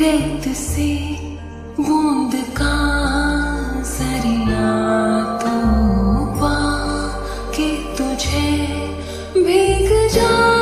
रेत से बूंद का सरिया तो पा के तुझे भीग जा